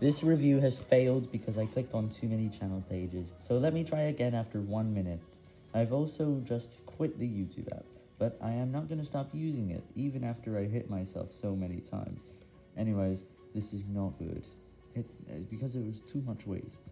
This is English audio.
This review has failed because I clicked on too many channel pages, so let me try again after one minute. I've also just quit the YouTube app, but I am not going to stop using it, even after I hit myself so many times. Anyways, this is not good, it, uh, because it was too much waste.